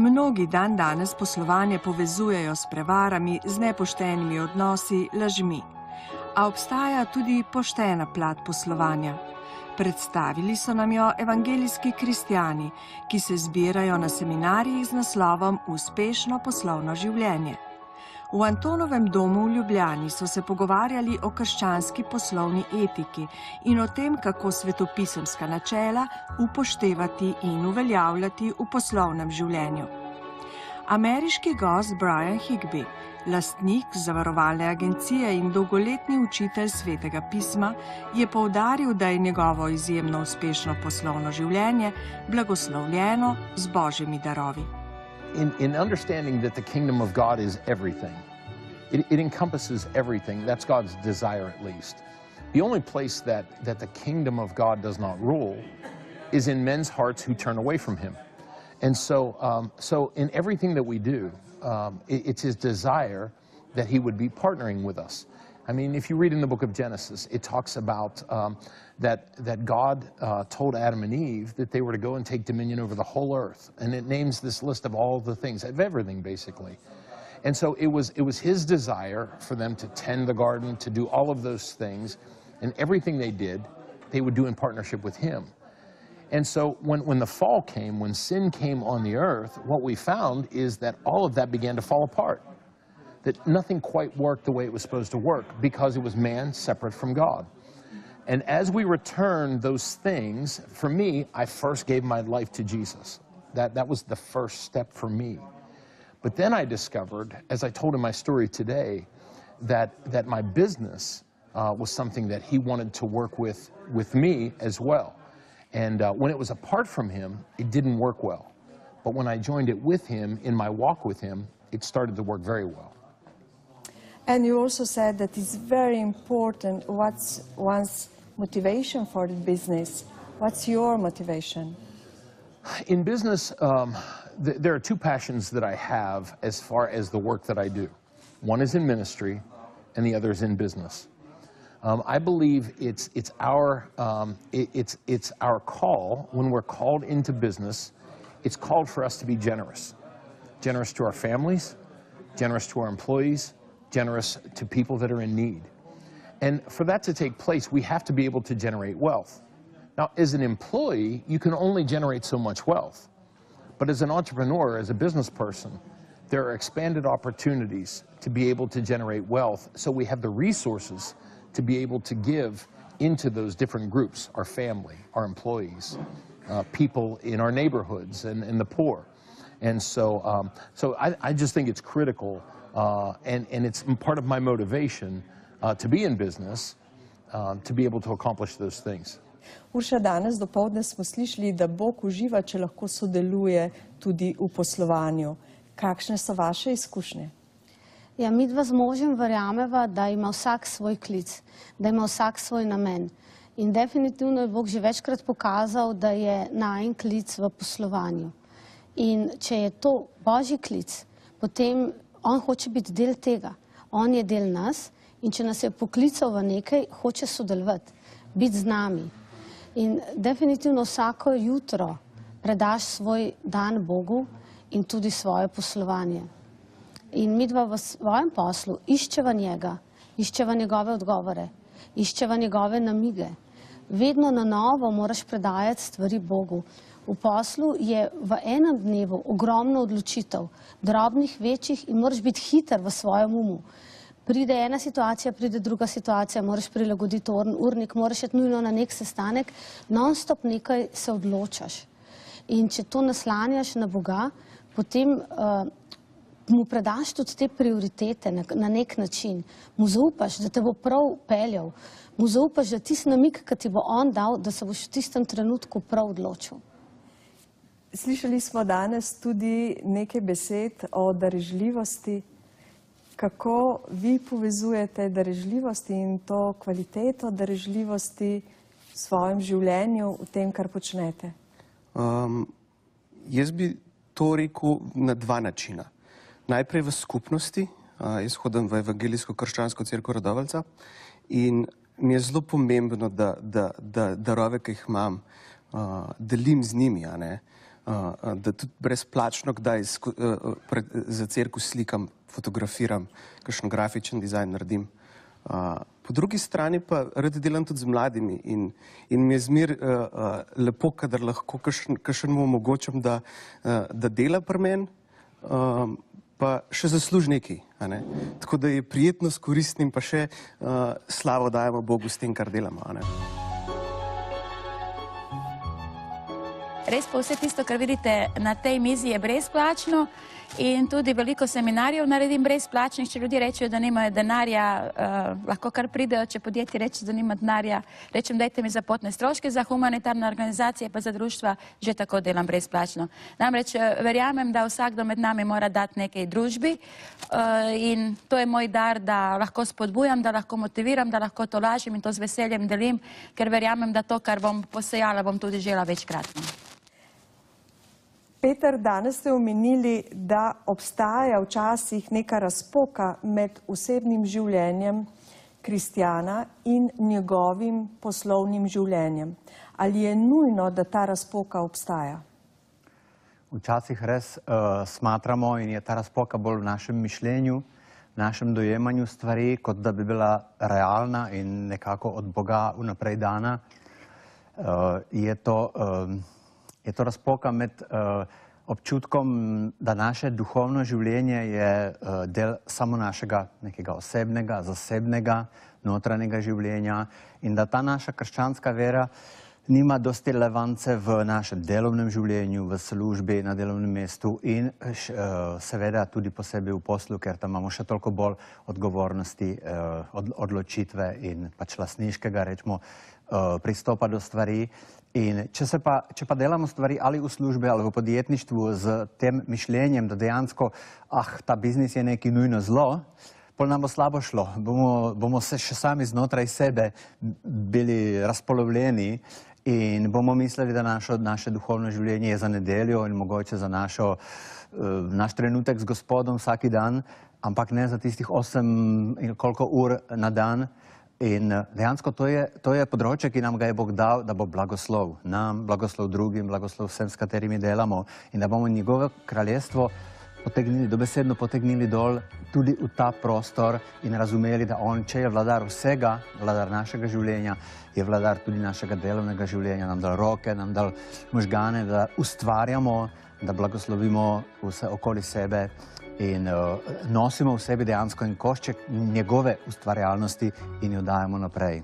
Mnogi dan danes poslovanje povezujejo s prevarami, z nepoštenimi odnosi, lažmi. A obstaja tudi poštena plat poslovanja. Predstavili so nam jo evangelijski kristijani, ki se zbirajo na seminarjih z naslovom Uspešno poslovno življenje. V Antonovem domu v Ljubljani so se pogovarjali o krščanski poslovni etiki in o tem, kako svetopisemska načela upoštevati in uveljavljati v poslovnem življenju. Ameriški gost Brian Higby, lastnik zavarovalne agencije in dolgoletni učitelj svetega pisma, je povdaril, da je njegovo izjemno uspešno poslovno življenje blagoslovljeno z božjimi darovi. In, in understanding that the kingdom of God is everything. It, it encompasses everything. That's God's desire, at least. The only place that, that the kingdom of God does not rule is in men's hearts who turn away from Him. And so, um, so in everything that we do, um, it- it's His desire that He would be partnering with us. I mean, if you read in the book of Genesis, it talks about um, that, that God uh, told Adam and Eve that they were to go and take dominion over the whole earth. And it names this list of all the things, of everything basically. And so it was, it was his desire for them to tend the garden, to do all of those things. And everything they did, they would do in partnership with him. And so when, when the fall came, when sin came on the earth, what we found is that all of that began to fall apart that nothing quite worked the way it was supposed to work because it was man separate from God. And as we return those things, for me, I first gave my life to Jesus. That, that was the first step for me. But then I discovered, as I told in my story today, that, that my business uh, was something that he wanted to work with, with me as well. And uh, when it was apart from him, it didn't work well. But when I joined it with him in my walk with him, it started to work very well. And you also said that it's very important what's one's motivation for the business. What's your motivation? In business, um, th- there are two passions that I have as far as the work that I do. One is in ministry, and the other is in business. Um, I believe it's, it's, our, um, it- it's, it's our call, when we're called into business, it's called for us to be generous. Generous to our families, generous to our employees, generous to people that are in need. And for that to take place, we have to be able to generate wealth. Now, as an employee, you can only generate so much wealth. But as an entrepreneur, as a business person, there are expanded opportunities to be able to generate wealth. So we have the resources to be able to give into those different groups our family, our employees, uh, people in our neighborhoods, and, and the poor. And so, um, so I, I just think it's critical, uh, and, and it's part of my motivation uh, to be in business, um, to be able to accomplish those things. Urša, danes dopoledne smo slišali, da Bog uživa, če lahko sodeluje tudi v poslovanju. Kakšne so vaše izkušnje? Ja, mi dva z možem verjameva, da ima vsak svoj klic, da ima vsak svoj namen. In definitivno je Bog že večkrat pokazal, da je najen klic v poslovanju. In če je to božji klic, potem on hoče biti del tega. On je del nas in če nas je poklical v nekaj, hoče sodelovati, biti z nami. In definitivno vsako jutro predaš svoj dan Bogu in tudi svoje poslovanje. In mi dva v svojem poslu iščeva njega, iščeva njegove odgovore, iščeva njegove namige. Vedno na novo moraš predajati stvari Bogu. V poslu je v enem dnevu ogromno odločitev, drobnih, večjih in moraš biti hiter v svojem umu. Pride ena situacija, pride druga situacija, moraš prilagoditi urn- urnik, moraš iti nujno na nek sestanek, non-stop nekaj se odločaš. In če to naslanjaš na Boga, potem uh, mu predaš tudi te prioritete na, na nek način, mu zaupaš, da te bo prav peljal, mu zaupaš, da tisti namik, ki ti bo on dal, da se boš v tistem trenutku prav odločil. Slišali smo danes tudi nekaj besed o darežljivosti. Kako vi povezujete darežljivost in to kvaliteto darežljivosti v svojem življenju, v tem, kar počnete? Um, jaz bi to rekel na dva načina. Najprej v skupnosti, uh, jaz hodim v Evangelijsko krščansko crkvo Radovalca in mi je zelo pomembno, da, da, da darove, ki jih imam, uh, delim z njimi. a ne. uh, da tudi brezplačno kdaj uh, pred, za crkvu slikam, fotografiram, kakšen grafičen dizajn naredim. Uh, po drugi strani pa rad delam tudi z mladimi in, in mi je zmer uh, uh, lepo, kadar lahko kakšnemu omogočam, da, uh, da dela pri meni, uh, pa še zasluži nekaj. Ne? Tako da je prijetno s koristnim, pa še uh, slavo dajemo Bogu s tem, kar delamo. Res pa vse tisto, kar vidite na tej mizi, je brezplačno in tudi veliko seminarjev naredim brezplačnih. Če ljudje rečejo, da nimajo denarja, uh, lahko kar pridejo, če podjetje reče, da nima denarja, rečem, dajte mi za potne stroške za humanitarne organizacije, pa za društva, že tako delam brezplačno. Namreč eh, verjamem, da vsakdo med nami mora dati nekaj družbi uh, in to je moj dar, da lahko spodbujam, da lahko motiviram, da lahko to lažim in to z veseljem delim, ker verjamem, da to, kar bom posejala, bom tudi žela večkratno. Peter, danes ste omenili, da obstaja včasih neka razpoka med osebnim življenjem kristjana in njegovim poslovnim življenjem. Ali je nujno, da ta razpoka obstaja? Včasih res uh, smatramo in je ta razpoka bolj v našem mišljenju, v našem dojemanju stvari, kot da bi bila realna in nekako od Boga vnaprej dana. Uh, je to... Uh, je to razpoka med uh, občutkom, da naše duhovno življenje je uh, del samo našega nekega osebnega, zasebnega, notranjega življenja in da ta naša krščanska vera nima dosti relevance v našem delovnem življenju, v službi, na delovnem mestu in uh, seveda tudi posebej v poslu, ker tam imamo še toliko bolj odgovornosti, uh, od, odločitve in pač lasniškega, rečemo, pristopa do stvari. In če, pa, če pa delamo stvari ali v službi ali v podjetništvu z tem mišljenjem, da dejansko, ah, ta biznis je neki nujno zlo, pol nam bo slabo šlo, bomo, bomo se še sami znotraj sebe bili razpolovljeni in bomo mislili, da našo, naše duhovno življenje je za nedeljo in mogoče za našo, uh, naš trenutek z gospodom vsaki dan, ampak ne za tistih osem in koliko ur na dan. In eh, dejansko to je, to je področje, ki nam ga je Bog dal, da bo blagoslov nam, blagoslov drugim, blagoslov vsem, s katerimi delamo. In da bomo njegovo kraljestvo potegnili, dobesedno potegnili dol tudi v ta prostor in razumeli, da on, če je vladar vsega, vladar našega življenja, je vladar tudi našega delovnega življenja, nam dal roke, nam dal možgane, da ustvarjamo, da blagoslovimo vse okoli sebe in uh, nosimo v sebi dejansko en košček njegove ustvarjalnosti in jo dajemo naprej.